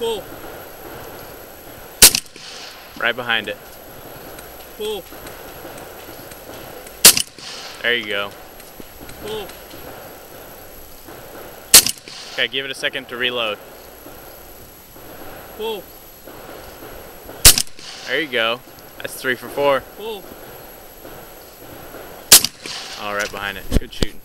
Pull. Right behind it. Pull. There you go. Pull. Okay, give it a second to reload. Pull. There you go. That's three for four. Pull. All oh, right behind it. Good shooting.